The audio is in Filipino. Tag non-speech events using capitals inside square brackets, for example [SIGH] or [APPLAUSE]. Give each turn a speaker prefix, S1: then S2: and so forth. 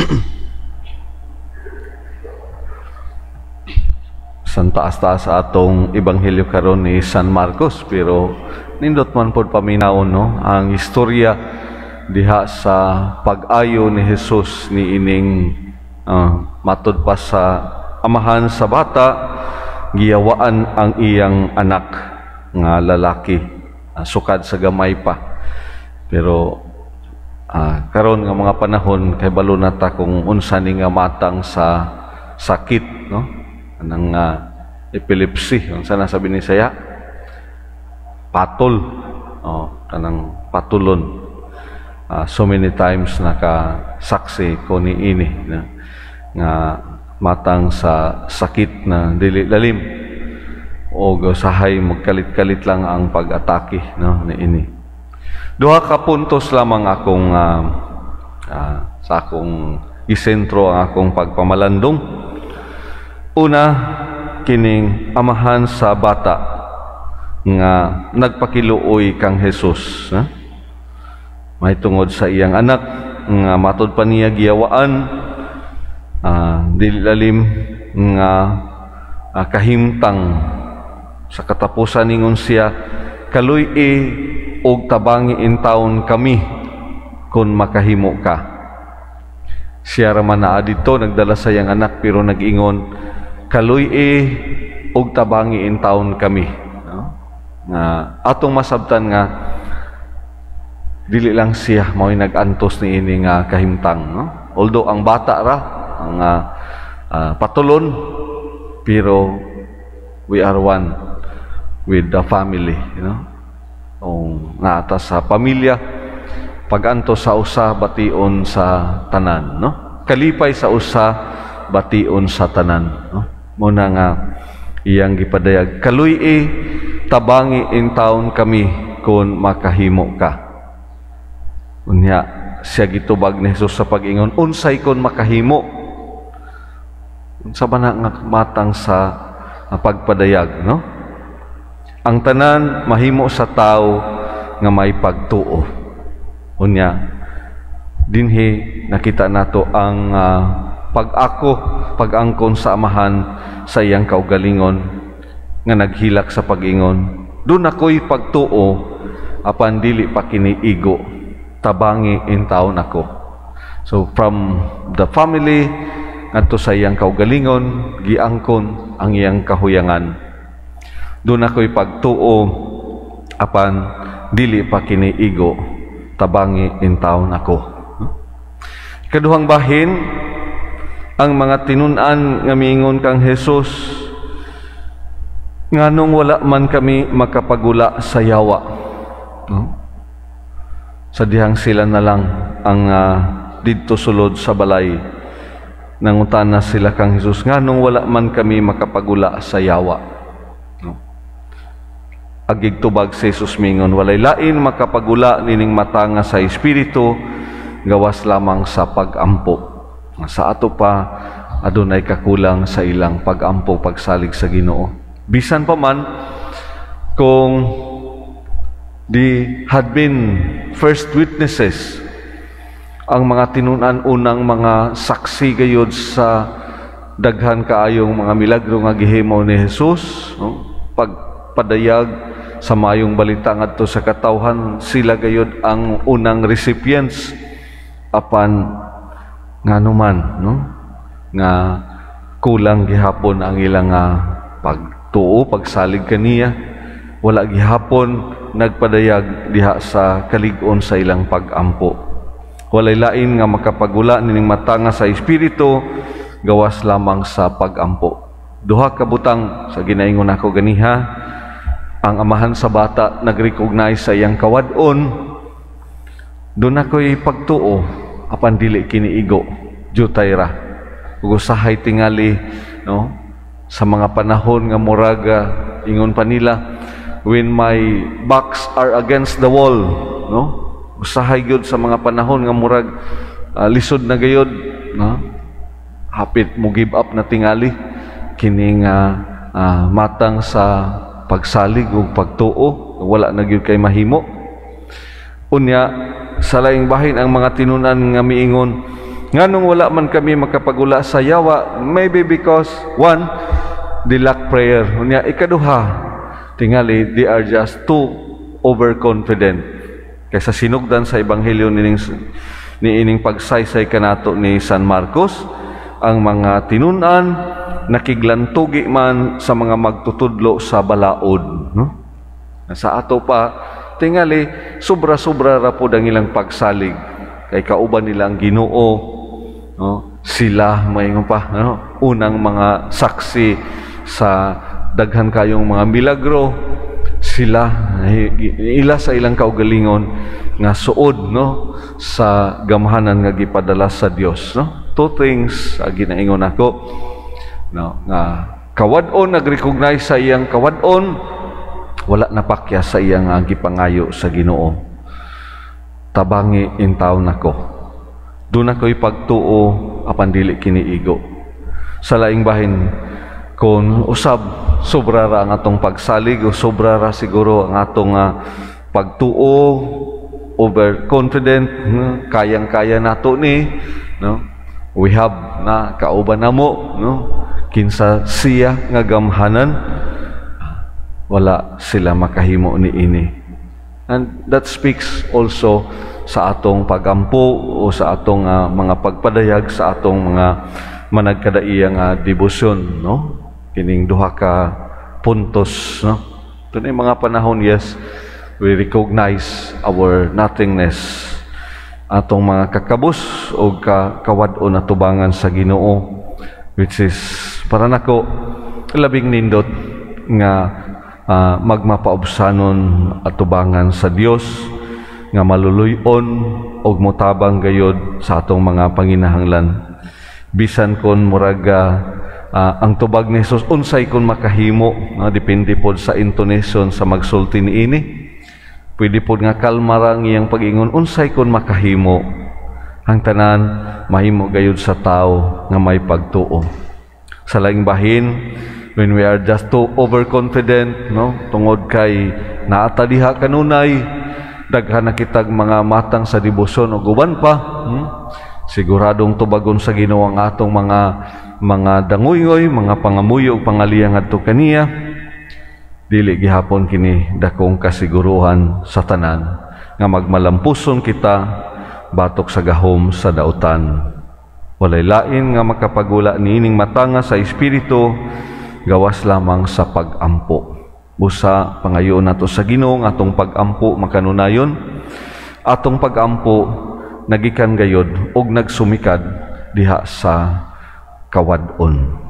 S1: [CLEARS THROAT] San taas-taas atong ebanghelyo karon ni San Marcos pero nindot man pod paminawon no ang istorya diha sa pag-ayo ni Jesus ni ining uh, matud pa sa amahan sa bata giyawaan ang iyang anak nga lalaki uh, sukad sa gamay pa. Pero uh, karon nga mga panahon kay balo na ta kung unsa ni nga matang sa sakit no? Anang uh, epilepsy unsa na sabi ni saya patol. Oh kanang patulon. Uh, so many times nakasaksi ko ni ini na, nga matang sa sakit na dili lalim. O sahay magkalit-kalit lang ang pag-atake no ni ini duha ka puntos lamang akong uh, uh, sa akong isentro ang akong pagpamalandong Una, kining amahan sa bata nga nagpakiluoy kang Jesus. Ha? May tungod sa iyang anak nga matod pa niya giyawaan uh, dilalim nga uh, kahimtang sa katapusan ningon siya kaluy og tabangi in taon kami kun makahimo ka. Siya raman na dito nagdala sa iyang anak pero nag-ingon kaluy e og tabangi in taon kami no? nga atong masabtan nga dili lang siya mao nag-antos ni ini nga kahimtang no although ang bata ra ang uh, patulon pero we are one with the family you know o nga atas sa pamilya paganto sa usa bation sa tanan no? Kalipay sa usa bation sa tanan no? Muna nga iyang gipadayag kaluy e tabangi in taon kami kung makahimo ka. Unya siya gitubag ni Jesus sa pag-ingon unsay kon makahimo? Unsa ba na matang sa pagpadayag no ang tanan mahimo sa tao nga may pagtuo. Unya dinhi nakita nato ang uh, pag-ako pag-angkon sa amahan sa iyang kaugalingon nga naghilak sa pag-ingon. Doon ako'y pagtuo apan dili pa kiniigo. Tabangi in taon ako. So from the family ngadto sa iyang kaugalingon giangkon ang iyang kahuyangan doon ako'y pagtuo apan dili pa kiniigo tabangi in taon ako kaduhang bahin ang mga tinunan nga miingon kang Hesus nganong wala man kami makapagula sa yawa no? sa dihang sila na lang ang uh, didto sulod sa balay nangutana sila kang Hesus nganong wala man kami makapagula sa yawa? Agig tubag si Jesus mingon walay lain makapagula nining mata nga sa espiritu gawas lamang sa pagampo sa ato pa adunay kakulang sa ilang pagampo pagsalig sa Ginoo bisan pa man kung di had been first witnesses ang mga tinunan unang mga saksi gayud sa daghan kaayong mga milagro nga gihimo ni Jesus no? pagpadayag sa mayong balita ngadto sa katawhan sila gayud ang unang recipients apan nga numan no? Nga kulang gihapon ang ilang uh, pagtuo pagsalig kaniya. Wala gihapon nagpadayag diha sa kalig-on sa ilang pagampo. Walay lain nga makapagula nining mata nga sa espiritu gawas lamang sa pagampo. Duha ka butang sa ginaingon nako ganiha ang amahan sa bata nagrecognize sa iyang kawadon. Doon ako'y pagtuo apan dili kiniigo jutay ra ug usahay tingali no sa mga panahon nga muraga ingon pa nila when my backs are against the wall no? Usahay gyud sa mga panahon nga murag uh, lisod na gayud no? Hapit mo give up na tingali kining uh, uh, matang sa pagsalig ug pagtuo wala na gyud kay mahimo. Unya sa laing bahin ang mga tinunan nga miingon nganong wala man kami makapagula sa yawa? Maybe because one they lack prayer. Unya ikaduha tingali they are just too overconfident. Kaysa sinugdan sa ebanghelyo nining ni ining pagsaysay kanato ni San Marcos ang mga tinunan nakiglantugi man sa mga magtutudlo sa balaod no? Sa ato pa tingali sobra-sobra ra pud ang ilang pagsalig. Kay kauban nila ang Ginoo no? Sila may pa no unang mga saksi sa daghan kayong mga milagro sila ila sa ilang kaugalingon nga suod no? Sa gamhanan nga gipadala sa Dios no? Two things uh, ginaingon ako no nga kawad-on nagrecognize sa iyang kawad-on wala napakya sa iyang uh, gipangayo sa Ginoo. Tabangi in taon nako. Doon ako'y pagtuo apan dili kiniigo sa laing bahin kung usab sobra ra ang atong pagsalig o sobra ra siguro ang atong uh, pagtuo overconfident no? kayang-kaya nato ni no? We have na kauban namo no kinsa siya nga gamhanan wala sila makahimo ni ini. And that speaks also sa atong pagampo o sa atong uh, mga pagpadayag sa atong mga managkadaiyang uh, debosyon no? Kining duha ka puntos no? Tunay mga panahon yes we recognize our nothingness. Atong mga kakabus o ka kawad-o na tubangan sa Ginoo which is para nako labing nindot nga uh, magmapaubsanon at tubangan sa Dios nga maluluyon og motabang gayod sa atong mga panginahanglan. Bisan kon muraga uh, ang tubag ni Jesus unsay kun makahimo? Uh, depende pod sa intonation sa magsulti niini pwede pod nga kalmarang iyang pag-ingon unsay kun makahimo? Ang tanan mahimo gayud sa tao nga may pagtuo laing bahin when we are just too overconfident no tungod kay naata diha kanunay daghan na kitag mga matang sa debosyon ug uban pa hmm? siguradong tubagon sa Ginoo ang atong mga mga danguyoy, mga pangamuyo, pangaliyang adto kaniya, dili gihapon kini dakong kasiguruhan sa tanan nga magmalampuson kita batok sa gahom sa dautan. Walay lain nga makapagula niining matanga sa espiritu gawas lamang sa pagampo. Busa pangayoon nato sa Ginoo atong pagampo makanunayon atong pagampo nagikan gayod og nagsumikad diha sa kawadon.